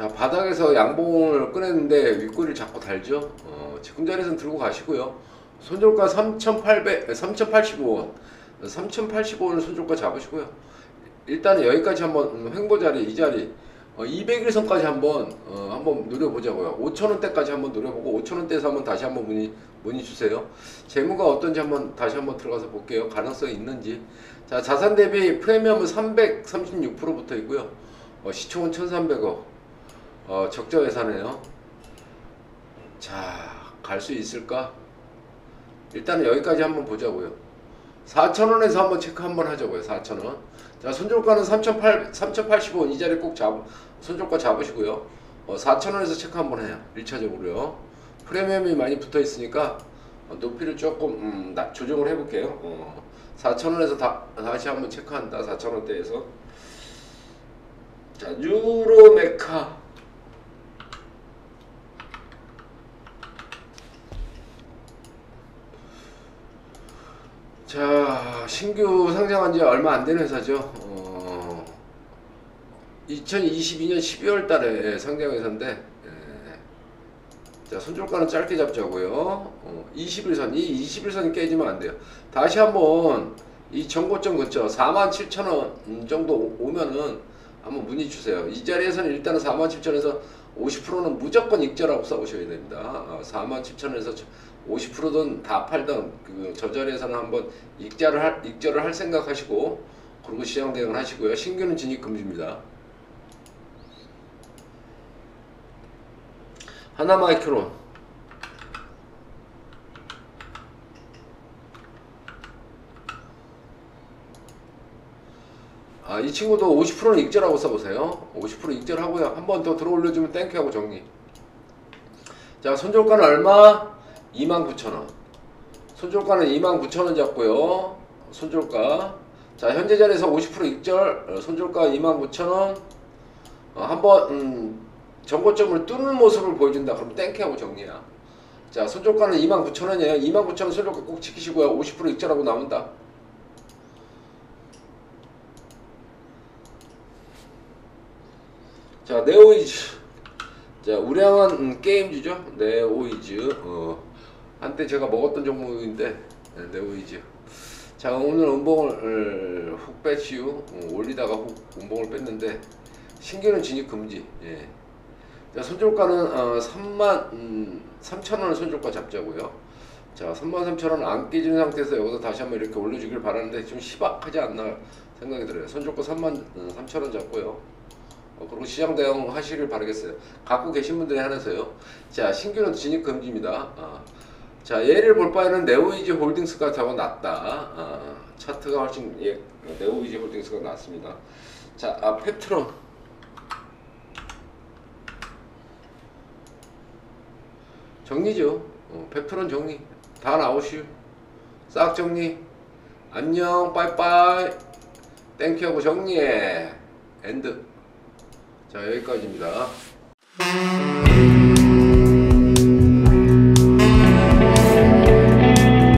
자 바닥에서 양봉을 꺼냈는데 윗꼬리를 자꾸 달죠. 어, 지금 자리에서는 들고 가시고요. 손절가 3,800, 3,085원, 3,085원을 손절가 잡으시고요. 일단은 여기까지 한번 음, 횡보 자리 이 자리 어, 200일선까지 한번 어, 한번 노려보자고요. 5천원대까지 한번 노려보고 5천원대에서 한번 다시 한번 문의 문의 주세요. 재무가 어떤지 한번 다시 한번 들어가서 볼게요. 가능성이 있는지. 자 자산 대비 프리미엄은 336% 붙어 있고요. 어, 시총은 1,300억. 어, 적자 예산이에요. 자, 갈 수 있을까? 일단은 여기까지 한번 보자고요. 4,000원에서 한번 체크 한번 하자고요. 4,000원. 자, 손절가는 3,800, 3,085원 이 자리 꼭 잡, 손절가 잡으시고요. 어, 4,000원에서 체크 한번 해요. 1차적으로요. 프리미엄이 많이 붙어 있으니까 어, 높이를 조금 음, 나- 조정을 해볼게요. 어, 4,000원에서 다, 다시 한번 체크한다. 4,000원대에서. 자, 유로메카. 자, 신규 상장한 지 얼마 안 되는 회사죠. 어, 2022년 12월 달에 상장 회사인데, 예. 자, 손절가는 짧게 잡자고요. 어, 21선, 이 21선이 깨지면 안 돼요. 다시 한번 이 정고점 근처 47,000원 정도 오- 오면은 한번 문의 주세요. 이 자리에서는 일단은 47,000원에서 50%는 무조건 익절하고 싸우셔야 됩니다. 어, 47,000원에서 50%든 다 팔든 그저 자리에서는 한번 익절을 할 익절을 할 생각하시고 그리고 시장 대응을 하시고요. 신규는 진입 금지입니다. 하나마이크론 아, 이 친구도 50%는 익절하고 써보세요. 50% 익절하고요. 한 번 더 들어 올려주면 thank you하고 정리. 자, 손절가는 얼마? 29,000원. 손절가는 29,000원 잡고요. 손절가. 자, 현재 자리에서 50% 익절, 어, 손절가 29,000원. 어, 한번 음, 전고점을 뚫는 모습을 보여준다. 그럼 thank you하고 정리야. 자, 손절가는 29,000원이에요. 29,000원 손절가 꼭 지키시고요. 50% 익절하고 나온다. 자, 네오위즈. 자, 우량한 음, 게임주죠. 네오위즈. 어, 한때 제가 먹었던 종목인데, 네, 네오위즈. 자, 오늘 음봉을 어, 훅 뺐지요. 어, 올리다가 훅 음봉을 뺐는데, 신규는 진입 금지. 예. 자, 손절가는 어, 3만 음, 3천 원을 손절가 잡자고요. 자, 3만 3천 원 안 깨지는 상태에서 여기서 다시 한번 이렇게 올려주길 바라는데 좀 희박하지 않나 생각이 들어요. 손절가 3만 3천 원 잡고요. 어, 그리고 시장 대응 하시길 바라겠어요. 갖고 계신 분들에 한해서요. 자, 신규는 진입 금지입니다. 아, 자, 예를 볼 바에는 네오위즈 홀딩스가 더 낫다. 아, 차트가 훨씬 예, 네오위즈 홀딩스가 낫습니다. 자, 아, 펩트론. 정리죠. 어, 펩트론 정리. 다 나오시오. 싹 정리. 안녕, 빠이빠이. 땡큐하고 정리해. 엔드. 자 여기까지입니다.